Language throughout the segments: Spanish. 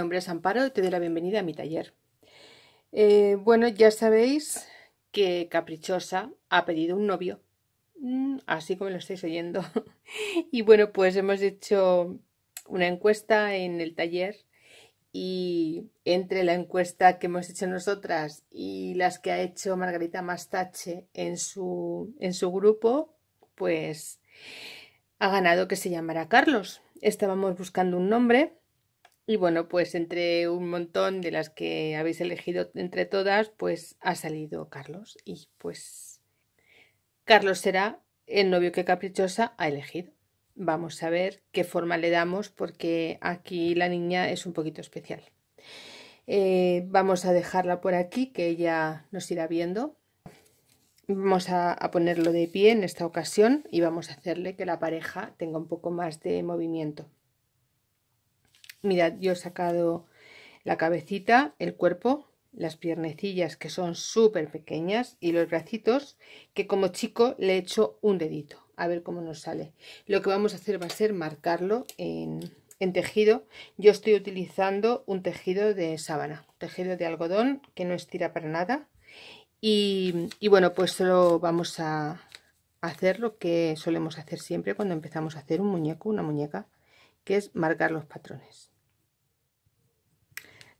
Nombre es Amparo y te doy la bienvenida a mi taller. Eh, bueno, ya sabéis que Caprichosa ha pedido un novio, mm, así como lo estáis oyendo. y bueno, pues hemos hecho una encuesta en el taller y entre la encuesta que hemos hecho nosotras y las que ha hecho Margarita Mastache en su, en su grupo, pues ha ganado que se llamara Carlos. Estábamos buscando un nombre y bueno, pues entre un montón de las que habéis elegido entre todas, pues ha salido Carlos. Y pues Carlos será el novio que Caprichosa ha elegido. Vamos a ver qué forma le damos porque aquí la niña es un poquito especial. Eh, vamos a dejarla por aquí que ella nos irá viendo. Vamos a, a, ponerlo de pie en esta ocasión y vamos a hacerle que la pareja tenga un poco más de movimiento. Mirad, yo he sacado la cabecita, el cuerpo, las piernecillas que son súper pequeñas y los bracitos que como chico le he hecho un dedito. A ver cómo nos sale. Lo que vamos a hacer va a ser marcarlo en, en tejido. Yo estoy utilizando un tejido de sábana, tejido de algodón que no estira para nada. Y, y bueno, pues solo vamos a hacer lo que solemos hacer siempre cuando empezamos a hacer un muñeco, una muñeca, que es marcar los patrones.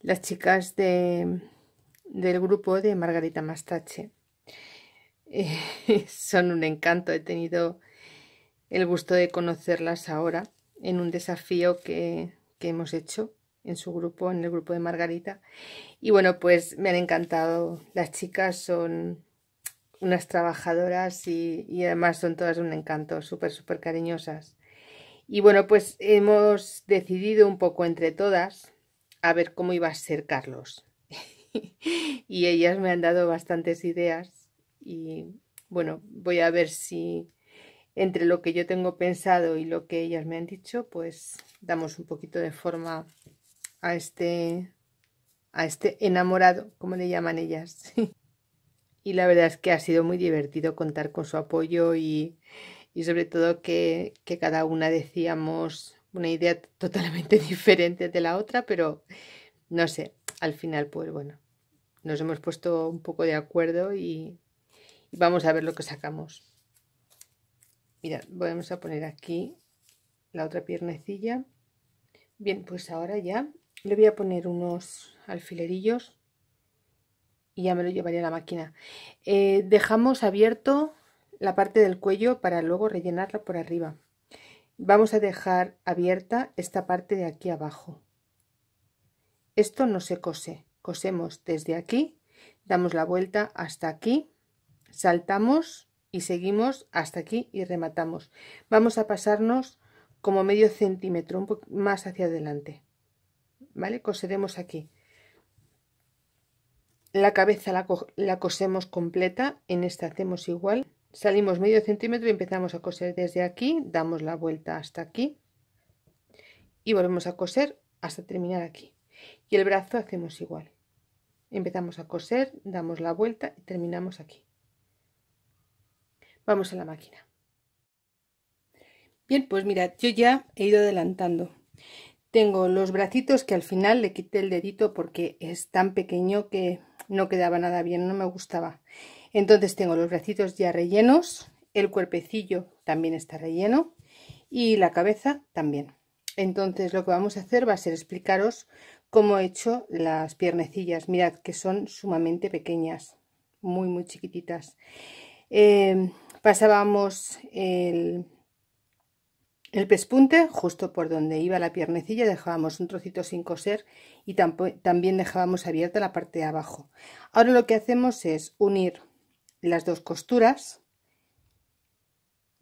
Las chicas de, del grupo de Margarita Mastache eh, son un encanto. He tenido el gusto de conocerlas ahora en un desafío que, que hemos hecho en su grupo, en el grupo de Margarita. Y bueno, pues me han encantado. Las chicas son unas trabajadoras y, y además son todas un encanto, súper, súper cariñosas. Y bueno, pues hemos decidido un poco entre todas a ver cómo iba a ser Carlos. y ellas me han dado bastantes ideas y bueno, voy a ver si entre lo que yo tengo pensado y lo que ellas me han dicho, pues damos un poquito de forma a este a este enamorado, como le llaman ellas. y la verdad es que ha sido muy divertido contar con su apoyo y, y sobre todo que, que cada una decíamos una idea totalmente diferente de la otra, pero no sé, al final pues bueno, nos hemos puesto un poco de acuerdo y, vamos a ver lo que sacamos. Mirad, vamos a poner aquí la otra piernecilla. Bien, pues ahora ya le voy a poner unos alfilerillos y ya me lo llevaría a la máquina. Eh, dejamos abierto la parte del cuello para luego rellenarla por arriba vamos a dejar abierta esta parte de aquí abajo. Esto no se cose, cosemos desde aquí, damos la vuelta hasta aquí, saltamos y seguimos hasta aquí y rematamos. Vamos a pasarnos como medio centímetro, un poco más hacia adelante. ¿Vale? Coseremos aquí. La cabeza la, la cosemos completa, en esta hacemos igual. Salimos medio centímetro y empezamos a coser desde aquí, damos la vuelta hasta aquí y volvemos a coser hasta terminar aquí. Y el brazo hacemos igual. Empezamos a coser, damos la vuelta y terminamos aquí. Vamos a la máquina. Bien, pues mirad, yo ya he ido adelantando. Tengo los bracitos que al final le quité el dedito porque es tan pequeño que no quedaba nada bien, no me gustaba. Entonces tengo los bracitos ya rellenos, el cuerpecillo también está relleno y la cabeza también. Entonces lo que vamos a hacer va a ser explicaros cómo he hecho las piernecillas. Mirad que son sumamente pequeñas, muy muy chiquititas. Eh, pasábamos el, el pespunte justo por donde iba la piernecilla, dejábamos un trocito sin coser y también dejábamos abierta la parte de abajo. Ahora lo que hacemos es unir las dos costuras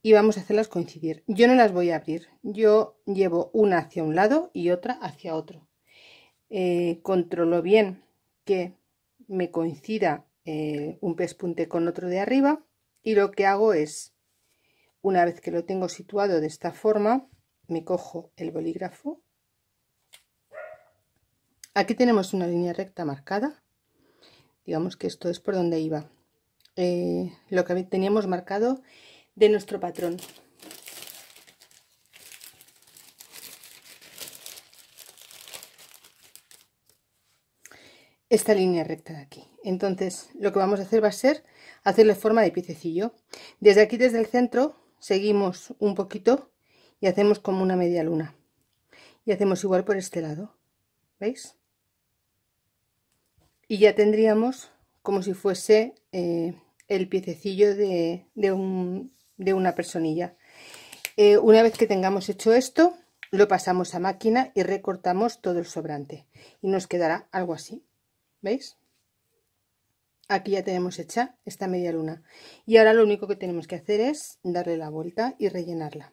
y vamos a hacerlas coincidir. Yo no las voy a abrir, yo llevo una hacia un lado y otra hacia otro. Eh, controlo bien que me coincida eh, un pespunte con otro de arriba y lo que hago es, una vez que lo tengo situado de esta forma, me cojo el bolígrafo. Aquí tenemos una línea recta marcada. Digamos que esto es por donde iba. Eh, lo que teníamos marcado de nuestro patrón. esta línea recta de aquí. Entonces lo que vamos a hacer va a ser hacerle forma de piececillo. Desde aquí, desde el centro, seguimos un poquito y hacemos como una media luna. Y hacemos igual por este lado. ¿Veis? Y ya tendríamos como si fuese eh, el piececillo de, una personilla. Eh, una vez que tengamos hecho esto, lo pasamos a máquina y recortamos todo el sobrante. Y nos quedará algo así. ¿Veis? Aquí ya tenemos hecha esta media luna. Y ahora lo único que tenemos que hacer es darle la vuelta y rellenarla.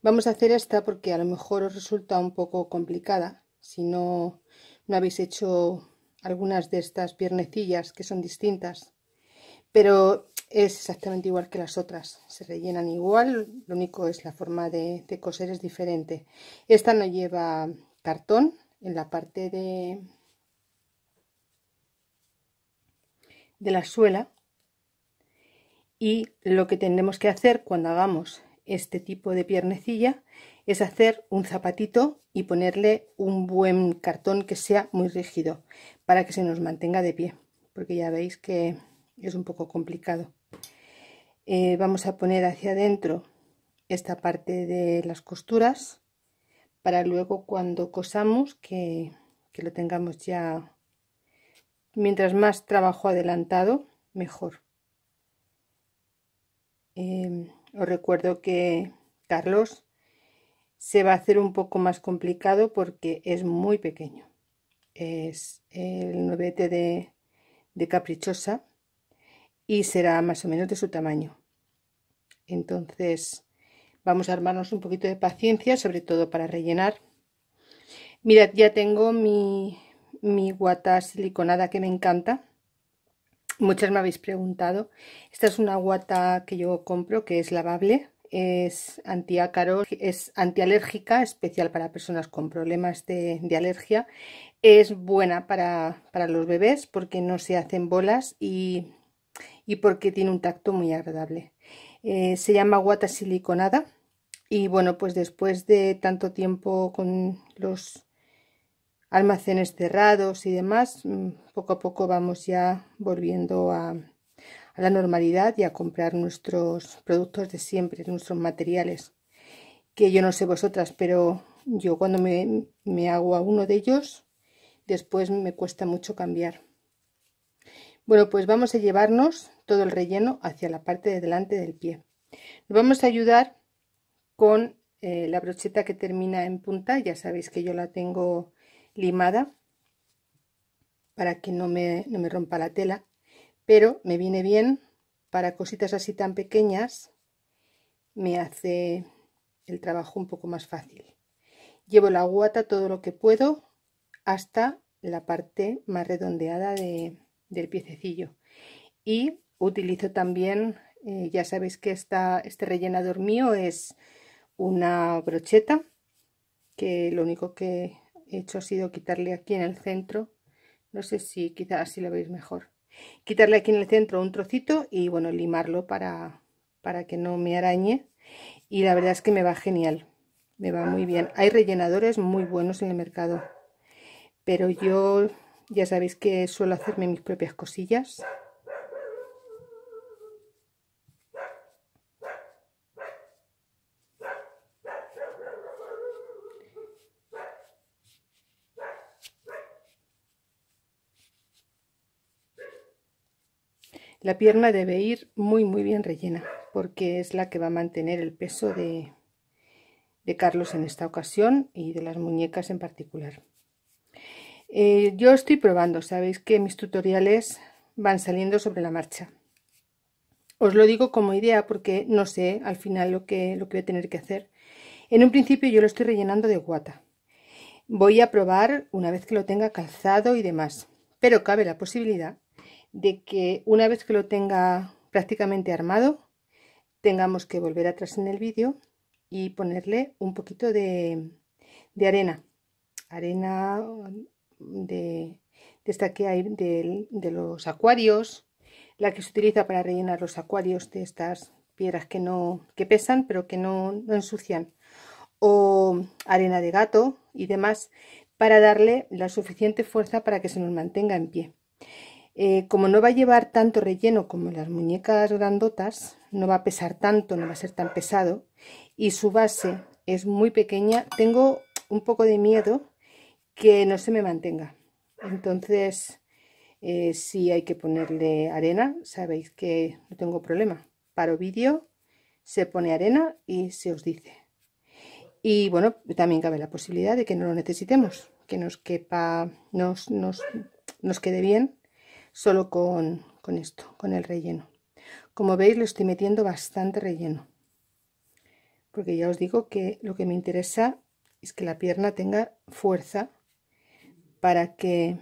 Vamos a hacer esta porque a lo mejor os resulta un poco complicada si no, no habéis hecho algunas de estas piernecillas que son distintas. Pero es exactamente igual que las otras, se rellenan igual, lo único es la forma de, de coser es diferente. Esta no lleva cartón en la parte de, de la suela. Y lo que tendremos que hacer cuando hagamos este tipo de piernecilla es hacer un zapatito y ponerle un buen cartón que sea muy rígido para que se nos mantenga de pie. Porque ya veis que es un poco complicado. Eh, vamos a poner hacia adentro esta parte de las costuras para luego cuando cosamos que, que lo tengamos ya mientras más trabajo adelantado mejor. Eh, os recuerdo que Carlos se va a hacer un poco más complicado porque es muy pequeño. Es el novete de, de caprichosa y será más o menos de su tamaño. Entonces vamos a armarnos un poquito de paciencia, sobre todo para rellenar. Mirad, ya tengo mi, mi guata siliconada que me encanta. Muchas me habéis preguntado. Esta es una guata que yo compro que es lavable es antiácaro, es antialérgica, especial para personas con problemas de, alergia. Es buena para, los bebés porque no se hacen bolas y, porque tiene un tacto muy agradable. Eh, se llama guata siliconada y bueno, pues después de tanto tiempo con los almacenes cerrados y demás, mm, poco a poco vamos ya volviendo a, a la normalidad y a comprar nuestros productos de siempre, nuestros materiales. Que yo no sé vosotras, pero yo cuando me, hago a uno de ellos, después me cuesta mucho cambiar. Bueno, pues vamos a llevarnos todo el relleno hacia la parte de delante del pie. Nos vamos a ayudar con eh, la brocheta que termina en punta. Ya sabéis que yo la tengo limada para que no me, no me rompa la tela pero me viene bien para cositas así tan pequeñas me hace el trabajo un poco más fácil llevo la guata todo lo que puedo hasta la parte más redondeada del piececillo. Y utilizo también eh, ya sabéis que esta, este rellenador mío es una brocheta que lo único que he hecho ha sido quitarle aquí en el centro. No sé si quizás así lo veis mejor. Quitarle aquí en el centro un trocito y bueno limarlo para, para que no me arañe. Y la verdad es que me va genial me va muy bien. Hay rellenadores muy buenos en el mercado pero yo ya sabéis que suelo hacerme mis propias cosillas La pierna debe ir muy muy bien rellena porque es la que va a mantener el peso de, de Carlos en esta ocasión y de las muñecas en particular. Eh, yo estoy probando, sabéis que mis tutoriales van saliendo sobre la marcha. Os lo digo como idea porque no sé al final lo que, lo que voy a tener que hacer. En un principio yo lo estoy rellenando de guata. Voy a probar una vez que lo tenga calzado y demás. Pero cabe la posibilidad de que una vez que lo tenga prácticamente armado, tengamos que volver atrás en el vídeo y ponerle un poquito de, arena. Arena de, esta que hay de, los acuarios, la que se utiliza para rellenar los acuarios de estas piedras que no que pesan pero que no, no ensucian o arena de gato y demás para darle la suficiente fuerza para que se nos mantenga en pie. Eh, como no va a llevar tanto relleno como las muñecas grandotas, no va a pesar tanto, no va a ser tan pesado y su base es muy pequeña, tengo un poco de miedo que no se me mantenga. Entonces, eh, si hay que ponerle arena, sabéis que no tengo problema. Paro vídeo, se pone arena y se os dice. Y bueno, también cabe la posibilidad de que no lo necesitemos, que nos quepa, nos, nos, quede bien solo con, con esto, con el relleno. Como veis, lo estoy metiendo bastante relleno. Porque ya os digo que lo que me interesa es que la pierna tenga fuerza para que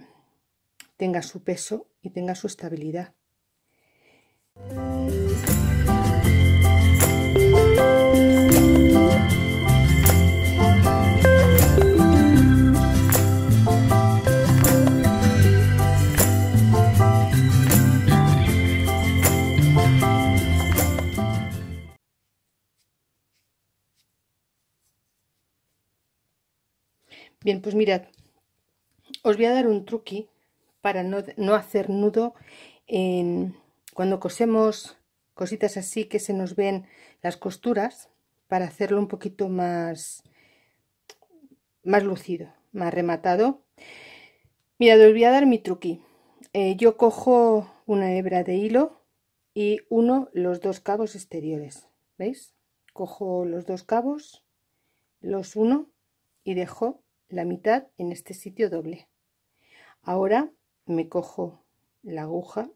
tenga su peso y tenga su estabilidad. Bien, pues mirad, os voy a dar un truqui para no, hacer nudo en, cuando cosemos cositas así que se nos ven las costuras para hacerlo un poquito más más lucido, más rematado. Mirad, os voy a dar mi truqui. Eh, yo cojo una hebra de hilo y uno los dos cabos exteriores. ¿Veis? Cojo los dos cabos, los uno y dejo la mitad en este sitio doble. Ahora me cojo la aguja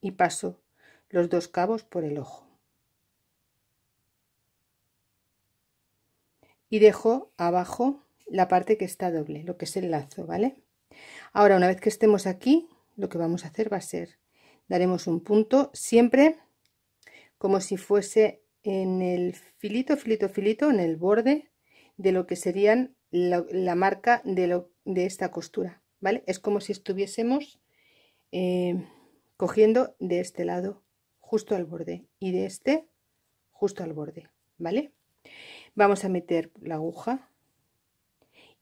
y paso los dos cabos por el ojo. Y dejo abajo la parte que está doble, lo que es el lazo, ¿vale? Ahora, una vez que estemos aquí, lo que vamos a hacer va a ser, daremos un punto siempre como si fuese en el filito, filito, filito, en el borde de lo que serían la, marca de, lo, de, esta costura, ¿vale? Es como si estuviésemos eh, cogiendo de este lado justo al borde y de este justo al borde, ¿vale? Vamos a meter la aguja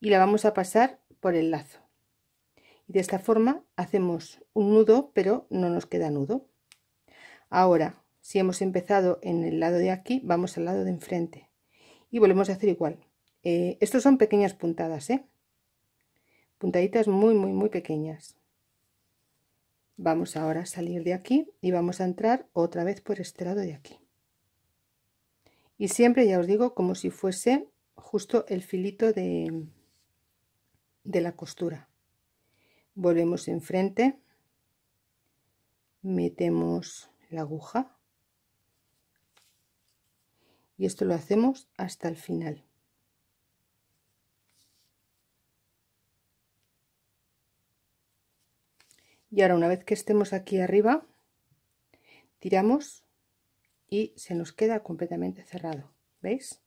y la vamos a pasar por el lazo. Y de esta forma hacemos un nudo, pero no nos queda nudo. Ahora, si hemos empezado en el lado de aquí, vamos al lado de enfrente. Y volvemos a hacer igual. Eh, estos son pequeñas puntadas, ¿eh? Puntaditas muy, muy, muy pequeñas. Vamos ahora a salir de aquí y vamos a entrar otra vez por este lado de aquí. Y siempre, ya os digo, como si fuese justo el filito de, de la costura. Volvemos enfrente, metemos la aguja y esto lo hacemos hasta el final. Y ahora una vez que estemos aquí arriba tiramos y se nos queda completamente cerrado veis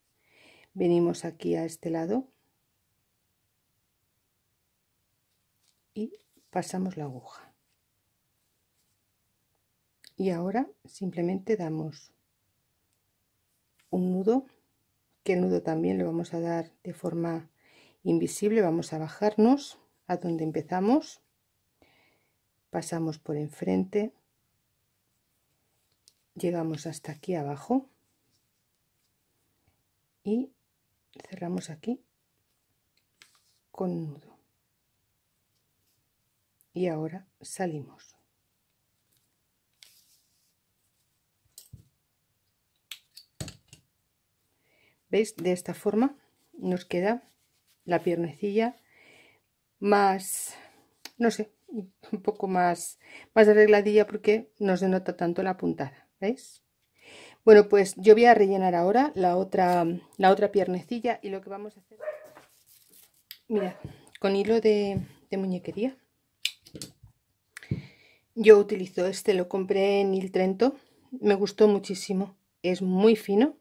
venimos aquí a este lado y pasamos la aguja. Y ahora simplemente damos un nudo que el nudo también lo vamos a dar de forma invisible. Vamos a bajarnos a donde empezamos pasamos por enfrente, llegamos hasta aquí abajo y cerramos aquí con nudo. Y ahora salimos. ¿Veis? De esta forma nos queda la piernecilla más, no sé, un poco más, más arregladilla porque no se nota tanto la puntada, ¿veis? Bueno, pues yo voy a rellenar ahora la otra, la otra piernecilla y lo que vamos a hacer, mira, con hilo de, muñequería. Yo utilizo este, lo compré en Il Trento, me gustó muchísimo, es muy fino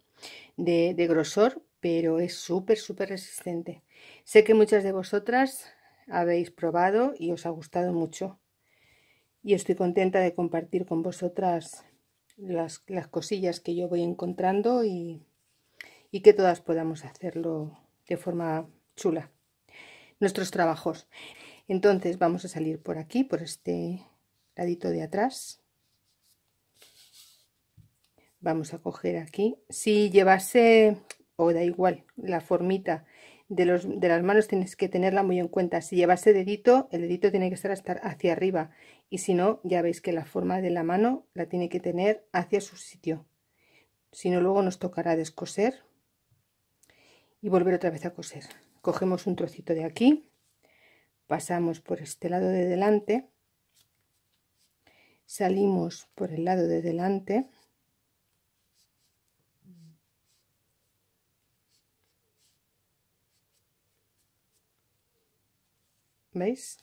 de, de grosor, pero es súper, súper resistente. Sé que muchas de vosotras habéis probado y os ha gustado mucho. Y estoy contenta de compartir con vosotras las, las cosillas que yo voy encontrando y, y que todas podamos hacerlo de forma chula. nuestros trabajos. Entonces vamos a salir por aquí, por este ladito de atrás. Vamos a coger aquí. Si llevase, o da igual, la formita de, las manos tienes que tenerla muy en cuenta. Si llevase dedito, el dedito tiene que estar hacia arriba. Y si no, ya veis que la forma de la mano la tiene que tener hacia su sitio. Si no, luego nos tocará descoser y volver otra vez a coser. Cogemos un trocito de aquí, pasamos por este lado de delante, salimos por el lado de delante, ¿Veis?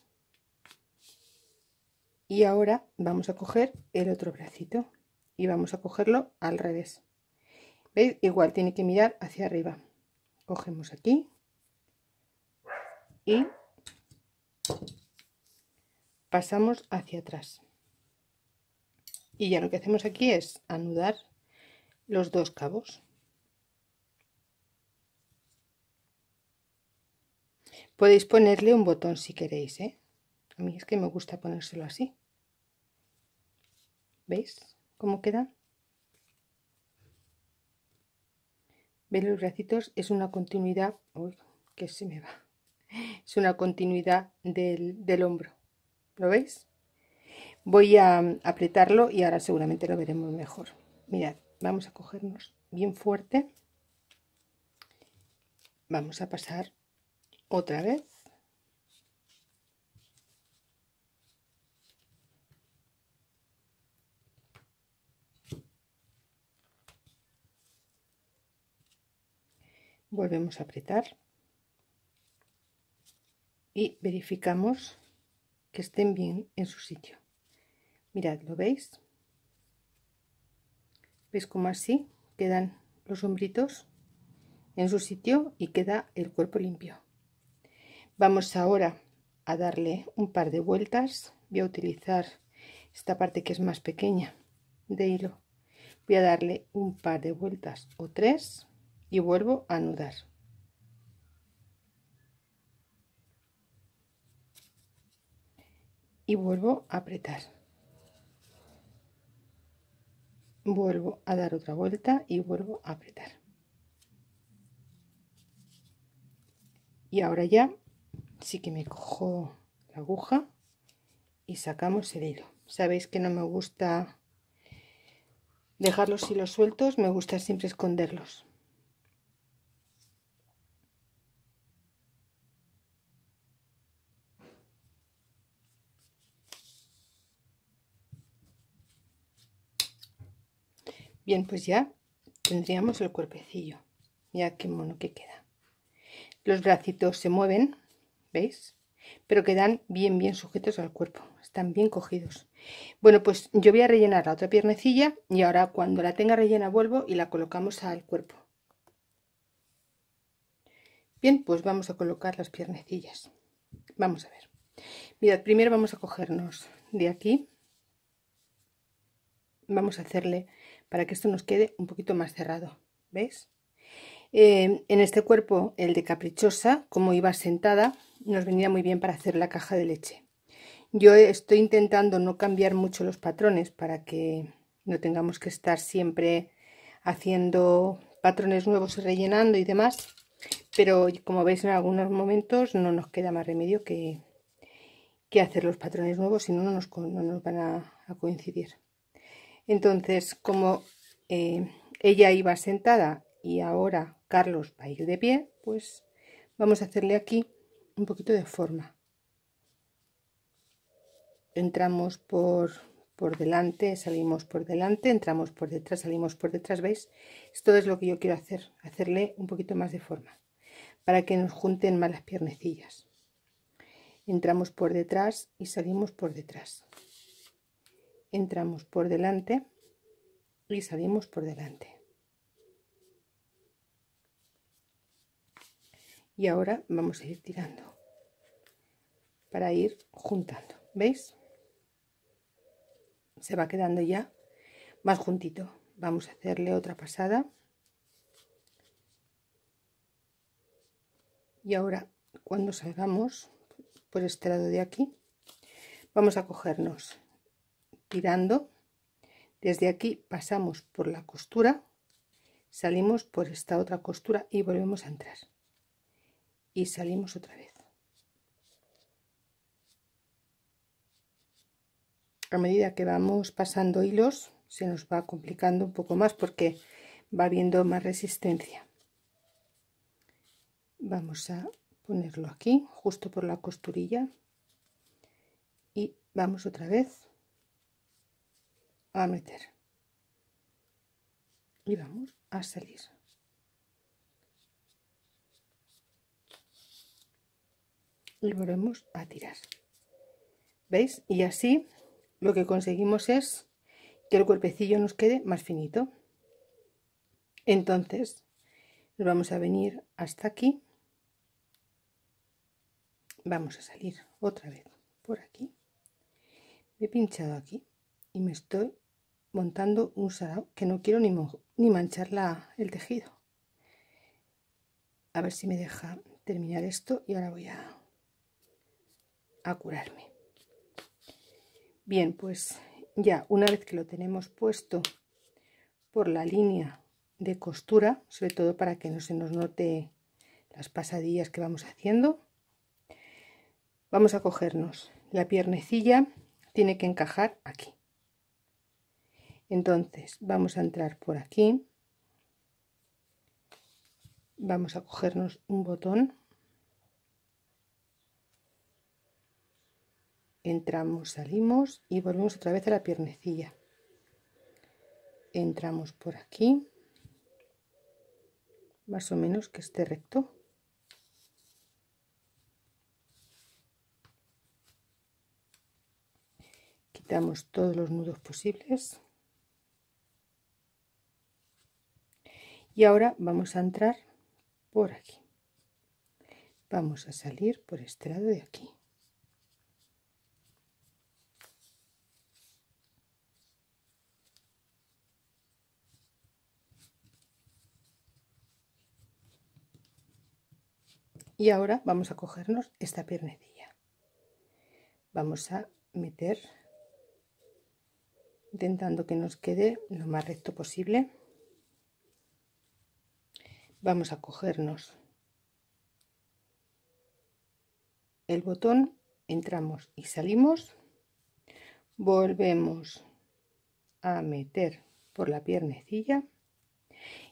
Y ahora vamos a coger el otro bracito y vamos a cogerlo al revés. ¿Veis? Igual tiene que mirar hacia arriba. Cogemos aquí y pasamos hacia atrás. Y ya lo que hacemos aquí es anudar los dos cabos. Podéis ponerle un botón si queréis, ¿eh? A mí es que me gusta ponérselo así. ¿Veis cómo queda? ¿Veis los bracitos? Es una continuidad... Uy, que se me va. Es una continuidad del, del hombro. ¿Lo veis? Voy a apretarlo y ahora seguramente lo veremos mejor. Mirad, vamos a cogernos bien fuerte. Vamos a pasar otra vez. Volvemos a apretar. Y verificamos que estén bien en su sitio. Mirad lo veis veis como así quedan los hombritos en su sitio y queda el cuerpo limpio Vamos ahora a darle un par de vueltas. Voy a utilizar esta parte que es más pequeña de hilo. Voy a darle un par de vueltas o tres y vuelvo a anudar. Y vuelvo a apretar. Vuelvo a dar otra vuelta y vuelvo a apretar. Y ahora ya Así que me cojo la aguja y sacamos el hilo. Sabéis que no me gusta dejar los hilos sueltos, me gusta siempre esconderlos. Bien, pues ya tendríamos el cuerpecillo. Ya qué mono que queda. Los bracitos se mueven ¿veis? Pero quedan bien, bien sujetos al cuerpo, están bien cogidos. Bueno, pues yo voy a rellenar la otra piernecilla y ahora cuando la tenga rellena vuelvo y la colocamos al cuerpo. Bien, pues vamos a colocar las piernecillas. Vamos a ver. Mirad, primero vamos a cogernos de aquí. Vamos a hacerle para que esto nos quede un poquito más cerrado. ¿Veis? Eh, en este cuerpo, el de caprichosa, como iba sentada, nos venía muy bien para hacer la caja de leche. Yo estoy intentando no cambiar mucho los patrones para que no tengamos que estar siempre haciendo patrones nuevos y rellenando y demás, pero como veis en algunos momentos no nos queda más remedio que, que hacer los patrones nuevos, si no, no nos, nos van a, coincidir. Entonces, como eh, ella iba sentada y ahora Carlos va a ir de pie, pues vamos a hacerle aquí un poquito de forma. Entramos por, por delante, salimos por delante, entramos por detrás, salimos por detrás, ¿veis? Esto es lo que yo quiero hacer, hacerle un poquito más de forma, para que nos junten más las piernecillas. Entramos por detrás y salimos por detrás. Entramos por delante y salimos por delante. y ahora vamos a ir tirando para ir juntando veis se va quedando ya más juntito. Vamos a hacerle otra pasada. Y ahora cuando salgamos por este lado de aquí vamos a cogernos tirando desde aquí pasamos por la costura salimos por esta otra costura y volvemos a entrar. Y salimos otra vez a medida que vamos pasando hilos se nos va complicando un poco más porque va habiendo más resistencia. Vamos a ponerlo aquí justo por la costurilla. Y vamos otra vez a meter. Y vamos a salir. Y volvemos a tirar. Veis y así lo que conseguimos es que el cuerpecillo nos quede más finito. Entonces nos vamos a venir hasta aquí. Vamos a salir otra vez por aquí. Me he pinchado aquí y me estoy montando un sarao que no quiero ni, ni manchar la, el tejido. A ver si me deja terminar esto y ahora voy a, a curarme bien pues ya una vez que lo tenemos puesto por la línea de costura sobre todo para que no se nos note las pasadillas que vamos haciendo vamos a cogernos la piernecilla tiene que encajar aquí. Entonces vamos a entrar por aquí. Vamos a cogernos un botón entramos salimos y volvemos otra vez a la piernecilla. Entramos por aquí. Más o menos que esté recto. Quitamos todos los nudos posibles. Y ahora vamos a entrar por aquí. Vamos a salir por este lado de aquí y ahora vamos a cogernos esta piernecilla. Vamos a meter intentando que nos quede lo más recto posible vamos a cogernos el botón entramos y salimos volvemos a meter por la piernecilla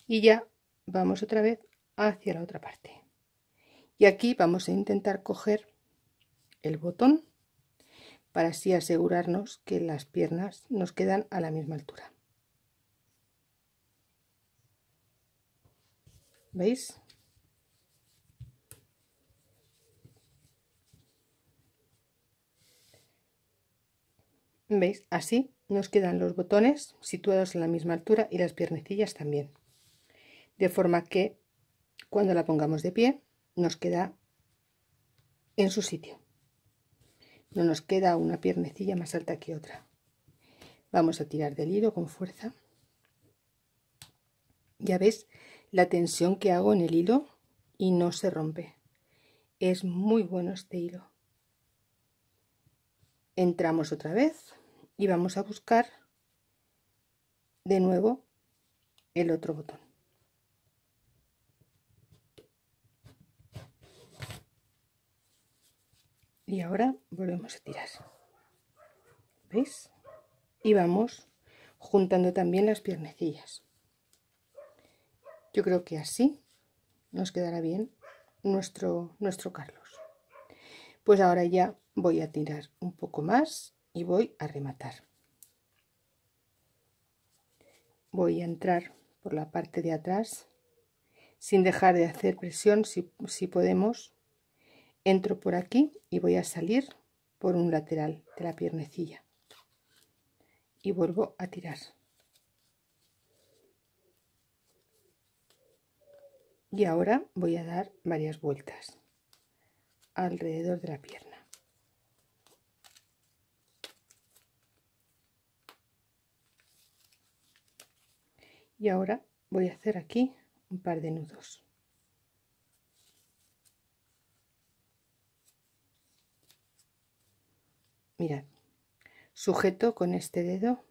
y ya vamos otra vez hacia la otra parte y aquí vamos a intentar coger el botón para así asegurarnos que las piernas nos quedan a la misma altura. ¿Veis? ¿Veis? Así nos quedan los botones situados en la misma altura y las piernecillas también. De forma que cuando la pongamos de pie nos queda en su sitio. No nos queda una piernecilla más alta que otra. Vamos a tirar del hilo con fuerza. Ya ves la tensión que hago en el hilo y no se rompe. Es muy bueno este hilo. Entramos otra vez y vamos a buscar de nuevo el otro botón y ahora volvemos a tirar. ¿veis? y vamos juntando también las piernecillas. Yo creo que así nos quedará bien nuestro nuestro Carlos. Pues ahora ya voy a tirar un poco más y voy a rematar. Voy a entrar por la parte de atrás sin dejar de hacer presión si, si podemos entro por aquí y voy a salir por un lateral de la piernecilla. Y vuelvo a tirar. Y ahora voy a dar varias vueltas alrededor de la pierna. Y ahora voy a hacer aquí un par de nudos mirad, sujeto con este dedo,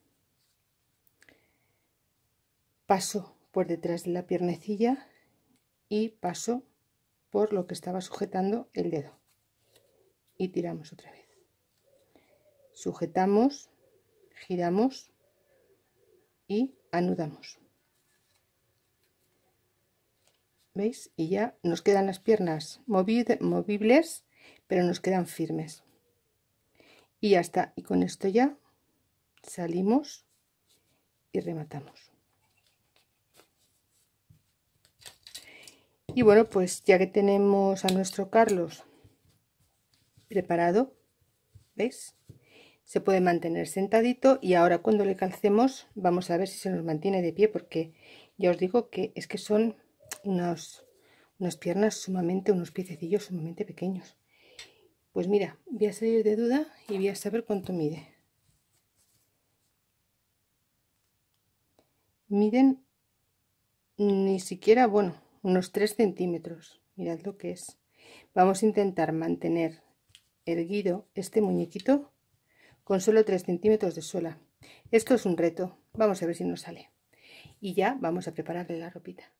paso por detrás de la piernecilla y paso por lo que estaba sujetando el dedo. Y tiramos otra vez. Sujetamos giramos y anudamos. Veis y ya nos quedan las piernas movibles pero nos quedan firmes y ya está. Y con esto ya salimos y rematamos. Y bueno pues ya que tenemos a nuestro Carlos preparado ¿veis? se puede mantener sentadito y ahora cuando le calcemos vamos a ver si se nos mantiene de pie porque ya os digo que es que son unos, unas piernas sumamente, unos piececillos sumamente pequeños pues mira, voy a salir de duda y voy a saber cuánto mide. Miden ni siquiera, bueno, unos 3 centímetros. Mirad lo que es. Vamos a intentar mantener erguido este muñequito con solo 3 centímetros de suela. Esto es un reto. Vamos a ver si nos sale. Y ya vamos a prepararle la ropita